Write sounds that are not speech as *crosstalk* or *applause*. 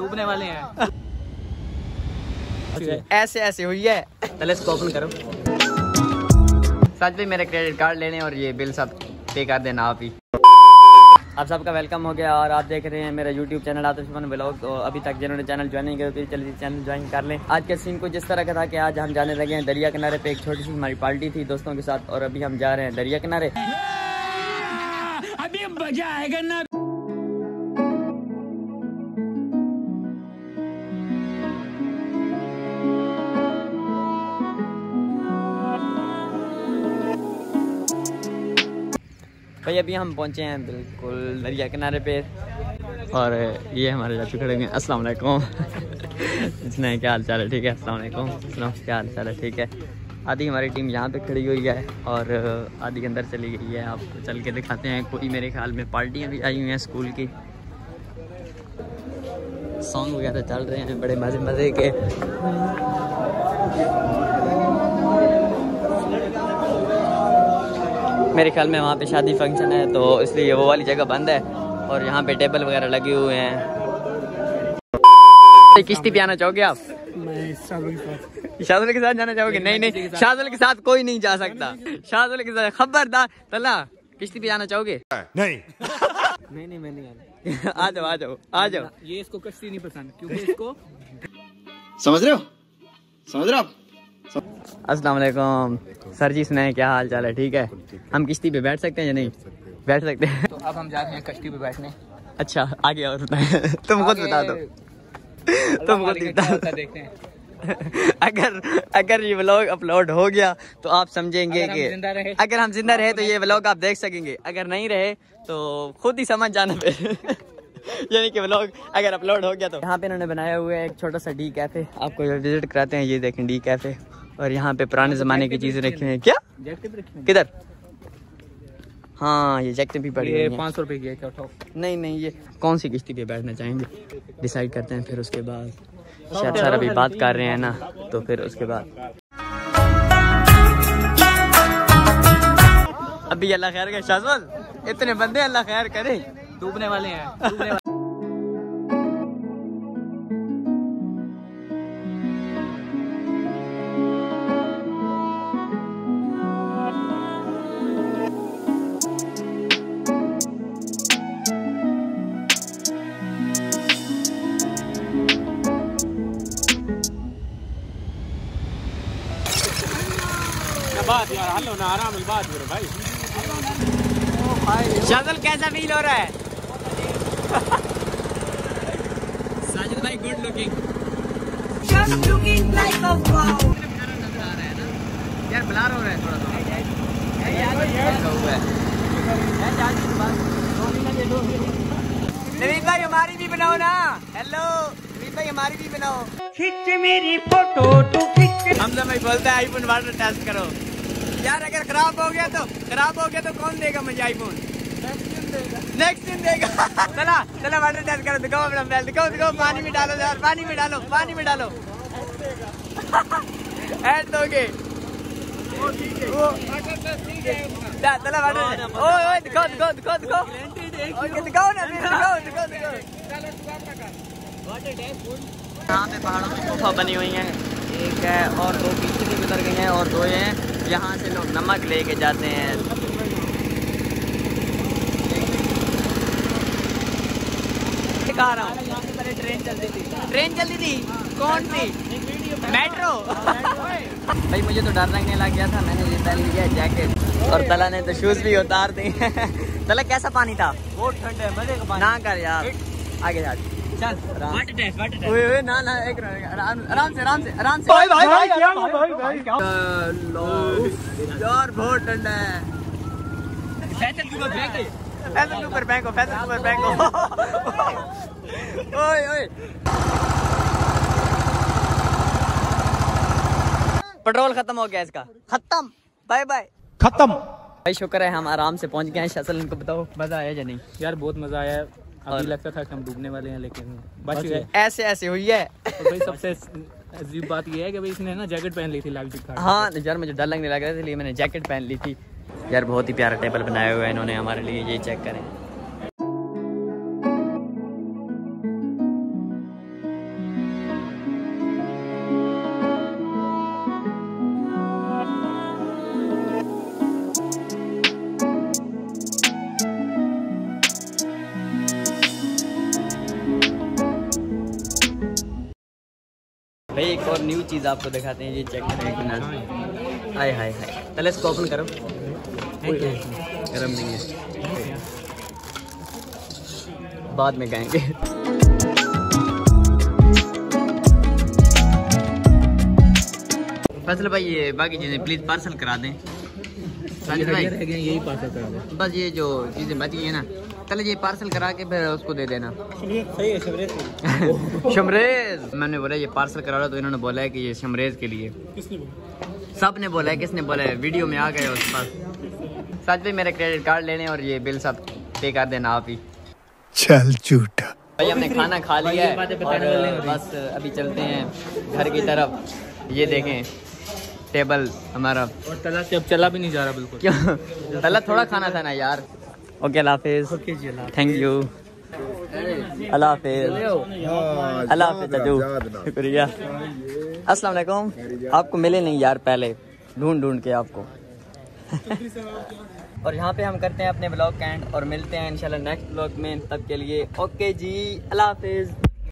डूबने वाले हैं। ऐसे ऐसे हुई है। पहले इसको ओपन करो। सच भी मेरे क्रेडिट कार्ड लेने और ये बिल सब पे कर देना आप ही। आप सबका वेलकम हो गया और आप देख रहे हैं मेरा यूट्यूब चैनल आतिशमन ब्लॉग तो अभी तक जिन्होंने चैनल ज्वाइन नहीं किया तो जल्दी चैनल ज्वाइन कर लें। आज के सीन कुछ इस तरह का था कि आज हम जाने लगे हैं दरिया किनारे पे। एक छोटी सी हमारी पार्टी थी दोस्तों के साथ और अभी हम जा रहे हैं दरिया किनारे। अभी मज़ा आएगा ना। भाई, अभी हम पहुँचे हैं बिल्कुल दरिया किनारे पे। और ये हमारे चाचू खड़े हुए हैं। अस्सलाम वालेकुम। *laughs* इसने क्या हाल चाल है? ठीक है? सुनाओ क्या हाल चाल है? ठीक है। आधी हमारी टीम यहाँ पे खड़ी हुई है और आधी अंदर चली गई है। आपको चल के दिखाते हैं। कोई मेरे ख्याल में पार्टियाँ भी आई हुई हैं स्कूल की। सॉन्ग वगैरह चल रहे हैं बड़े मज़े मज़े के। मेरे ख्याल में वहाँ पे शादी फ़ंक्शन है तो इसलिए वो वाली जगह बंद है और यहाँ पे टेबल वगैरह लगे हुए हैं। किश्ती पे आना चाहोगे आप? शाहजुल के साथ। जाना चाहोगे? नहीं नहीं शाहजुल के साथ। कोई नहीं जा सकता। शाहजुल के साथ खबरदार तला किश्ती पे जाना चाहोगे? नहीं। नहीं नहीं मैं नहीं आना। *laughs* आ जाओ आ जाओ आ जाओ। ये इसको कश्ती नहीं पसंद क्योंकि इसको समझ रहे हो? समझ रहे हो आप? अस्सलाम वालेकुम सर जी सुनाए क्या हाल चाल है? ठीक है? हम किश्ती पे बैठ सकते हैं या नहीं? बैठ सकते हैं। तो अब हम जा रहे हैं कश्ती पे बैठने। अच्छा आगे और बताएँ। तुम खुद बता दो। तुम खुद बता हैं। अगर अगर ये व्लॉग अपलोड हो गया तो आप समझेंगे कि अगर हम ज़िंदा रहे तो ये व्लॉग आप देख सकेंगे। अगर नहीं रहे तो खुद ही समझ जाना फिर। यानी कि व्लॉग अगर अपलोड हो गया तो। यहाँ पे इन्होंने बनाया हुआ है एक छोटा सा डी कैफ़े आपको विज़िट कराते हैं ये देखें डी कैफ़े और यहाँ पे पुराने जमाने की चीज़ें रखी हुई हैं। क्या? जैकेट भी रखी किधर? हाँ ये जैकेट भी पड़ी पाँच सौ रुपए की है क्या उठाओ? नहीं नहीं ये कौन सी किश्ती पे बैठना चाहेंगे? डिसाइड करते हैं फिर उसके बाद। शायद सर अभी बात कर रहे हैं ना तो फिर उसके बाद। अभी अल्लाह खैर करे शाहजवाल इतने बंदे अल्लाह खैर करे। डूबने वाले हैं बात यार हलो ना, आराम बात भाई। शाहजवाल कैसा फील हो रहा है? साजिद भाई good looking Just looking like a wow. यार ब्लार हो रहा है थोड़ा सा नवीन भाई हमारी भी बनाओ ना। हेलो नवीन भाई हमारी भी बनाओ। खिंच मेरी फ़ोटो तू खिंच। हमसे भाई बोलता है आईफोन वाटर टेस्ट करो। यार अगर खराब हो गया तो खराब हो गया तो कौन देगा मुझे आईफोन नेक्स्ट दिन देगा। चला चला वाटर टेस्ट करो दिखाओ अपना मोबाइल दिखाओ दिखाओ पानी में डालो यार पानी में डालो पानी में डालो। *laughs* ऐड दोगे। वो- चला वाटर ओए ओए दिखाओ दिखाओ दिखाओ दिखाओ। दिखाओ ना दिखाओ दिखाओ दिखाओ यहाँ पे पहाड़ों में गुफा बनी हुई है। एक है और दो पीछे भी गुजर गई हैं और दो हैं। यहाँ से लोग नमक लेके जाते हैं। दिखा रहा हूँ ट्रेन चलती थी। ट्रेन चलती थी? कौन सी मेट्रो भाई मुझे तो डर लगने लग गया था। मैंने ये पहन लिया जैकेट और तला ने तो शूज़ भी उतार दिए *laughs* तला कैसा पानी था? बहुत ठंड है मज़े का ना कर यार। आगे जा। चल। वाटर टेस्ट वाटर ओए ओए ना ना एक आराम आराम से आराम से आराम से। भाई भाई भाई भाई भाई यार बहुत ठंडा है। फैसल की फैसल के ऊपर फेंको फैसल के ऊपर फेंको। *laughs* ओए पेट्रोल खत्म हो गया इसका। खत्म। Bye bye. खत्म। भाई शुक्र है हम आराम से पहुँच गए हैं। शसल इनको बताओ मज़ा आया या नहीं? यार बहुत मज़ा आया। और- अभी लगता था कि हम डूबने वाले हैं लेकिन बच गए। ऐसे ऐसे हुई है। तो भाई सबसे अजीब बात ये है कि भाई इसने ना जैकेट पहन ली थी लाइफ जैकेट हाँ यार मुझे डर लगने लग रहा था इसलिए मैंने जैकेट पहन ली थी। यार बहुत ही प्यारा टेबल बनाया हुआ है इन्होंने हमारे लिए ये चेक करें। भाई एक और न्यू चीज़ आपको दिखाते हैं ये चेक करें कि ना। हाय हाय हाय। पहले इसको ओपन करो। गर्म नहीं है। बाद में गाएँगे फैसल भाई ये बाकी चीज़ें प्लीज़ पार्सल करा दें। भाई। यही पार्सल करा दे। बस ये जो चीज़ें बच गई है ना पहले ये पार्सल करा के फिर उसको दे देना। सही है शमरेज *laughs* मैंने बोला ये पार्सल करा रहा तो इन्होंने बोला है कि ये शमरेज के लिए। सबने बोला है किसने बोला है? वीडियो में आ गए उसके पास। सच भाई मेरे क्रेडिट कार्ड लेने और ये बिल सब पे कर देना आप ही। चल झूठा। भाई हमने खाना खा लिया है और बस अभी चलते हैं घर की तरफ़। ये देखें टेबल हमारा। और तला से अब चला भी नहीं जा रहा बिल्कुल। क्यों? पहले थोड़ा खाना था ना यार। ओके अल्लाह हाफिज थैंक यू अल्लाह हाफिज अल्लाह हाफिज चाचू शुक्रिया। अस्सलाम वालेकुम। आपको मिले नहीं यार पहले। ढूंढ ढूंढ के आपको। *laughs* और यहाँ पे हम करते हैं अपने ब्लॉग का एंड और मिलते हैं इंशाल्लाह नेक्स्ट ब्लॉग में। तब के लिए ओके जी अल्लाह हाफिज